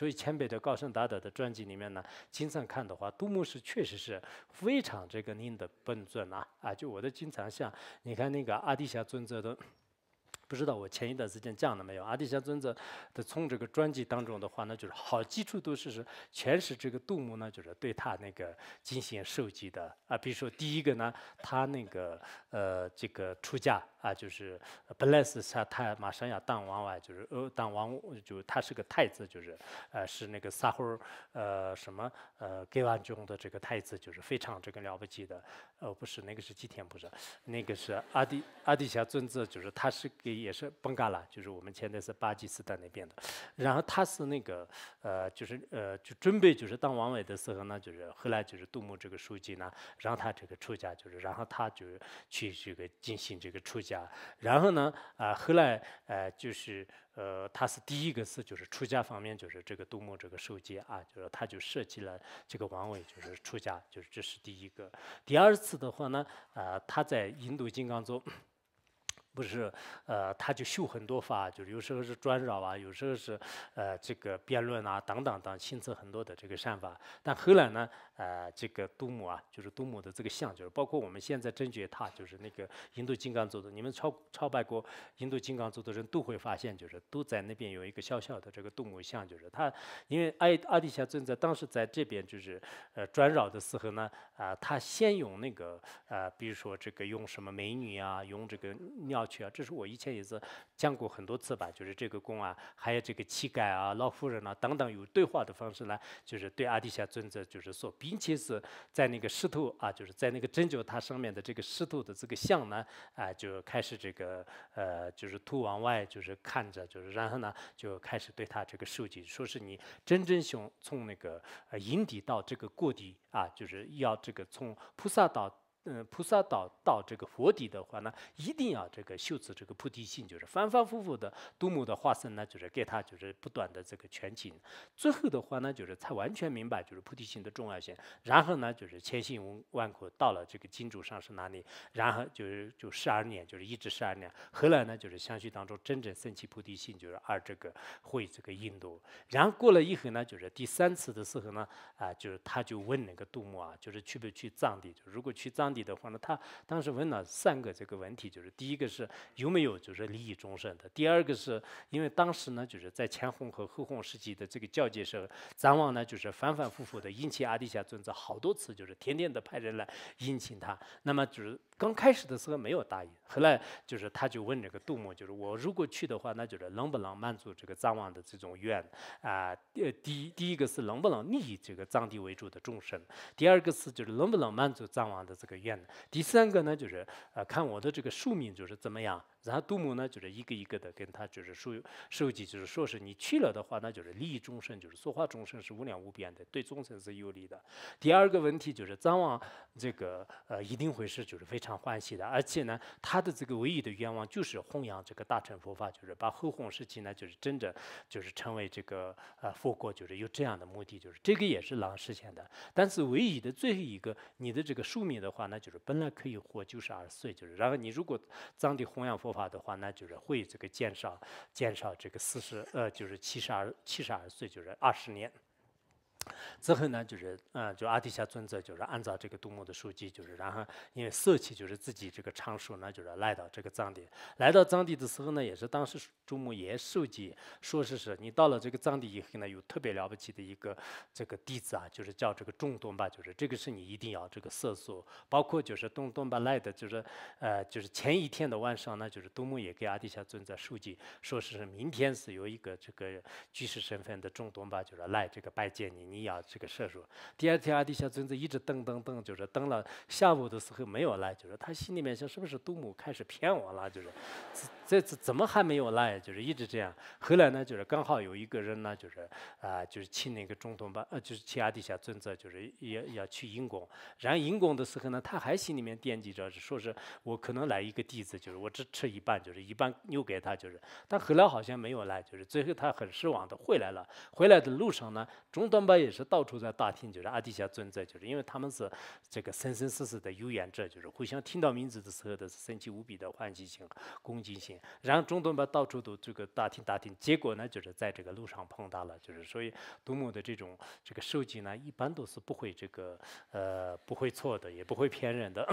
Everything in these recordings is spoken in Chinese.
所以前辈的高僧达德的传记里面呢，经常看的话，杜牧是确实是非常这个您的本尊啊啊！就我的经常像你看那个阿底峡尊者的。不知道我前一段时间讲了没有？阿底峡尊者的从这个专辑当中的话呢，就是好几处都是是全是这个杜牧呢，就是对他那个进行收集的啊。比如说第一个呢，他那个呃这个出家啊，就是本来是他他马上要当王外，就是呃当王就他是个太子，就是呃是那个撒呼呃什么呃给完中的这个太子，就是非常这个了不起的。呃不是那个是吉田不是，那个是阿底阿底峡尊者，就是他是给。也是崩嘎了，就是我们现在是巴基斯坦那边的，然后他是那个呃，就是呃，就准备就是当王伟的时候呢，就是后来就是杜牧这个书记呢，让他这个出家，就是然后他就去这个进行这个出家，然后呢啊，后来呃就是呃，他是第一个是就是出家方面就是这个杜牧这个书记啊，就是他就设计了这个王伟就是出家，就是这是第一个。第二次的话呢，啊，他在印度金刚中。不是，呃，他就修很多法，就是有时候是转绕啊，有时候是呃这个辩论啊，等等等，形成很多的这个善法。但后来呢，呃，这个杜牧啊，就是杜牧的这个像，就是包括我们现在真觉他，就是那个印度金刚座的，你们超超拜过印度金刚座的人都会发现，就是都在那边有一个小小的这个杜牧像，就是他，因为阿阿底峡尊者当时在这边就是呃转绕的时候呢，啊，他先用那个呃，比如说这个用什么美女啊，用这个尿。去啊！这是我以前也是讲过很多次吧，就是这个宫啊，还有这个乞丐啊、老妇人啊等等，有对话的方式呢，就是对阿底峡尊者就是说，并且是在那个石头啊，就是在那个针灸塔上面的这个石头的这个像呢，啊，就开始这个呃，就是头往外就是看着，就是然后呢就开始对他这个收集，说是你真正从从那个呃阴底到这个过底啊，就是要这个从菩萨到。嗯，菩萨到到这个佛底的话呢，一定要这个修持这个菩提心，就是反反复复的杜牧的化身呢，就是给他就是不断的这个全景。最后的话呢，就是才完全明白就是菩提心的重要性。然后呢，就是千辛万苦到了这个金主上是哪里，然后就是就十二年，就是一直十二年。后来呢，就是相续当中真正升起菩提心，就是二这个会这个印度。然后过了以后呢，就是第三次的时候呢，啊，就是他就问那个杜牧啊，就是去不去藏地？就如果去藏。地的话呢，他当时问了三个这个问题，就是第一个是有没有就是利益众生的，第二个是因为当时呢就是在前红和后红时期的这个交接时候，藏王呢就是反反复复的引起阿底峡尊者好多次，就是天天的派人来殷勤他，那么就是刚开始的时候没有答应，后来就是他就问这个杜牧，就是我如果去的话，那就是能不能满足这个藏王的这种愿啊？呃，第第一个是能不能利益这个藏地为主的众生，第二个是就是能不能满足藏王的这个。愿第三个呢，就是呃，看我的这个寿命就是怎么样。然后杜牧呢，就是一个一个的跟他就是收收集，就是说是你去了的话，那就是利益众生，就是说话众生是无量无边的，对众生是有利的。第二个问题就是张王这个呃一定会是就是非常欢喜的，而且呢，他的这个唯一的愿望就是弘扬这个大乘佛法，就是把后弘时期呢，就是真正就是成为这个呃佛国，就是有这样的目的，就是这个也是能实现的。但是唯一的最后一个，你的这个寿命的话，那就是本来可以活九十二岁，就是然后你如果藏地弘扬佛。法的话，那就是会这个减少减少这个四十呃，就是七十二七十二岁，就是二十年。之后呢，就是嗯，就阿底峡尊者就是按照这个杜牧的书记，就是然后因为舍弃就是自己这个长寿呢，就是来到这个藏地。来到藏地的时候呢，也是当时朱牧也收集，说是是你到了这个藏地以后呢，有特别了不起的一个这个弟子啊，就是叫这个中东巴，就是这个是你一定要这个色素，包括就是东东巴来的，就是呃，就是前一天的晚上呢，就是杜牧也给阿底峡尊者书记，说是明天是有一个这个居士身份的中东巴，就是来这个拜见你。你要这个射手。第二天阿底峡尊者一直等等等，就是等了下午的时候没有来，就是他心里面想是不是杜牧开始骗我了，就是这这怎么还没有来，就是一直这样。后来呢，就是刚好有一个人呢，就是啊，就是请那个中东吧，呃，就是请阿底峡尊者，就是也要去迎功。然后迎功的时候呢，他还心里面惦记着，说是我可能来一个弟子，就是我只吃一半，就是一半留给他，就是。但后来好像没有来，就是最后他很失望的回来了。回来的路上呢，中东吧。也是到处在打听，就是阿底峡尊者，就是因为他们是这个生生世世的有缘者，就是互相听到名字的时候都是生起无比的欢喜心、恭敬心。然后中东吧到处都这个打听打听，结果呢就是在这个路上碰到了，就是所以杜牧的这种这个收集呢，一般都是不会这个呃不会错的，也不会骗人的。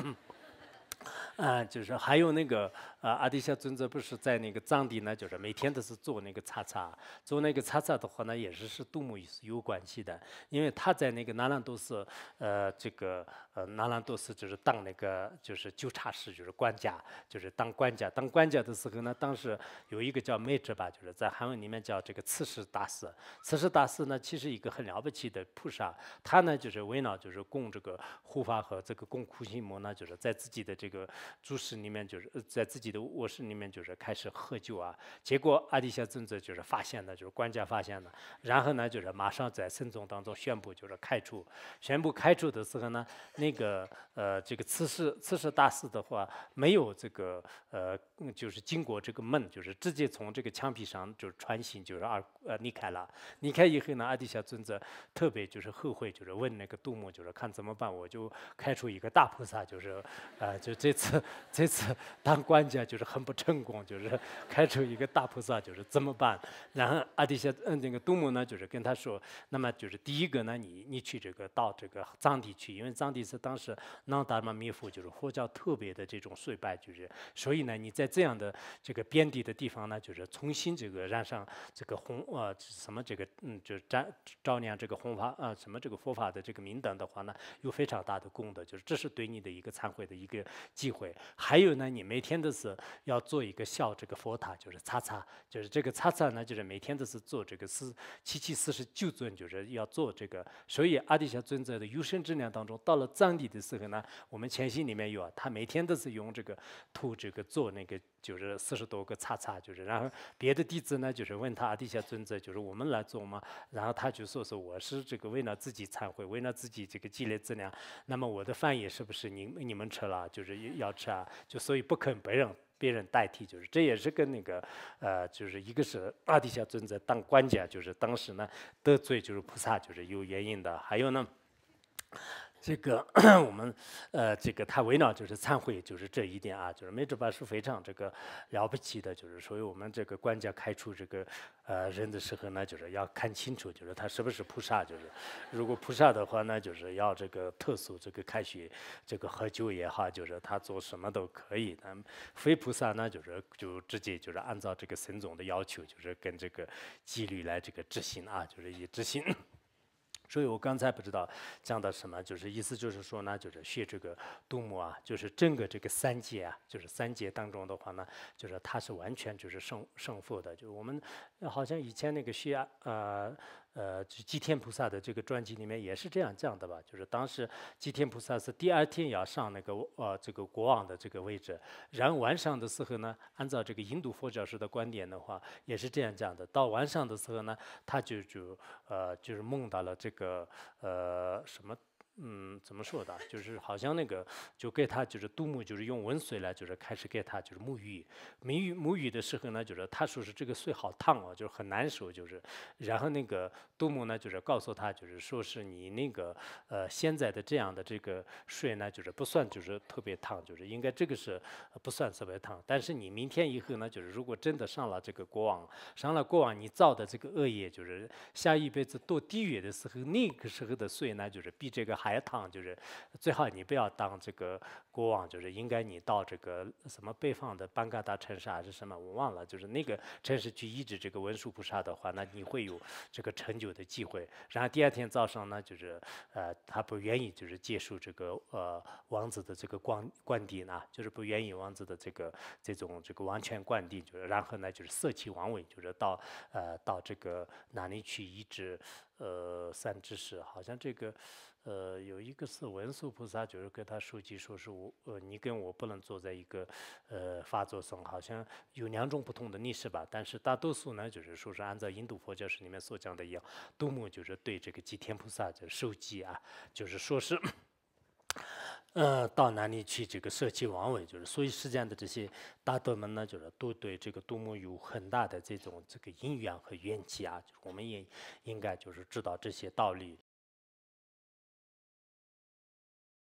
啊，就是还有那个啊，阿底峡尊者不是在那个藏地呢，就是每天都是做那个擦擦，做那个擦擦的话呢，也是是杜牧是有关系的，因为他在那个南兰都是呃这个呃南兰都是就是当那个就是纠察使，就是官家，就是当官家，当官家的时候呢，当时有一个叫梅哲吧，就是在韩文里面叫这个刺史大师，刺史大师呢，其实一个很了不起的菩萨，他呢就是为了就是供这个护法和这个供苦行魔呢，就是在自己的这这个。住室里面就是在自己的卧室里面就是开始喝酒啊，结果阿底峡尊者就是发现了，就是官家发现了，然后呢就是马上在僧众当中宣布就是开除，宣布开除的时候呢，那个呃这个刺史刺史大师的话没有这个呃就是经过这个门，就是直接从这个墙壁上就是穿行就是而呃离开了，离开以后呢阿底峡尊者特别就是后悔，就是问那个杜牧就是看怎么办，我就开出一个大菩萨，就是呃就这次。这次当官家就是很不成功，就是 开出一个大菩萨，就是怎么办？然后阿底峡嗯那个杜牧呢，就是跟他说，那么就是第一个呢，你你去这个到这个藏地去，因为藏地是当时南达嘛灭佛，就是佛教特别的这种衰败，就是所以呢，你在这样的这个边地的地方呢，就是重新这个染上这个红呃什么这个嗯就是照照亮这个弘法啊什么这个佛法的这个明灯的话呢，有非常大的功德，就是这是对你的一个忏悔的一个机会。还有呢，你每天都是要做一个笑这个佛塔，就是擦擦，就是这个擦擦呢，就是每天都是做这个四七七四十九尊，就是要做这个。所以阿底峡尊者的有生之年当中，到了藏地的时候呢，我们前心里面有啊，他每天都是用这个土这个做那个。就是四十多个叉叉，就是然后别的弟子呢，就是问他阿底下尊者，就是我们来做吗？然后他就说是我是这个为了自己忏悔，为了自己这个积累资粮，那么我的饭也是不是你你们吃了，就是要吃啊？就所以不肯别人别人代替，就是这也是跟那个呃，就是一个是阿底下尊者当官家，就是当时呢得罪就是菩萨，就是有原因的，还有呢。这个 我们呃，这个他为了就是忏悔，就是这一点啊，就是梅哲巴是非常这个了不起的，就是所以我们这个官家开除这个呃人的时候呢，就是要看清楚，就是他是不是菩萨，就是如果菩萨的话呢，就是要这个特殊这个开学这个喝酒也好，就是他做什么都可以。那非菩萨呢，就是就直接就是按照这个僧众的要求，就是跟这个纪律来这个执行啊，就是以执行。所以我刚才不知道讲的什么，就是意思就是说呢，就是学这个杜牧啊，就是整个这个三界啊，就是三界当中的话呢，就是他是完全就是胜胜负的，就是我们好像以前那个学呃。呃，祭天菩萨的这个传记里面也是这样讲的吧？就是当时祭天菩萨是第二天要上那个呃这个国王的这个位置，然后晚上的时候呢，按照这个印度佛教式的观点的话，也是这样讲的。到晚上的时候呢，他就就呃就是梦到了这个呃什么。嗯，怎么说的？就是好像那个，就给他就是杜牧，就是用温水来，就是开始给他就是沐浴，沐浴沐浴的时候呢，就是他说是这个水好烫哦，就是很难受，就是，然后那个杜牧呢，就是告诉他，就是说是你那个呃现在的这样的这个水呢，就是不算就是特别烫，就是应该这个是不算特别烫，但是你明天以后呢，就是如果真的上了这个国王，上了国王你造的这个恶业，就是下一辈子堕地狱的时候，那个时候的水呢，就是比这个还。还烫就是最好你不要当这个国王，就是应该你到这个什么北方的班嘎达城市还是什么，我忘了，就是那个城市去医治这个文殊菩萨的话，那你会有这个成就的机会。然后第二天早上呢，就是呃他不愿意就是接受这个呃王子的这个官官邸呢，就是不愿意王子的这个这种这个王权官邸，就是然后呢就是色气王位，就是到呃到这个哪里去医治呃三知识，好像这个。呃，有一个是文殊菩萨，就是跟他书记说是我，呃，你跟我不能坐在一个呃法座上，好像有两种不同的历史吧。但是大多数呢，就是说是按照印度佛教史里面所讲的一样，杜牧就是对这个吉天菩萨的受记啊，就是说是。呃，到哪里去这个舍弃王位，就是所以世间的这些大德们呢，就是都对这个杜牧有很大的这种这个因缘和缘起啊。我们也应该就是知道这些道理。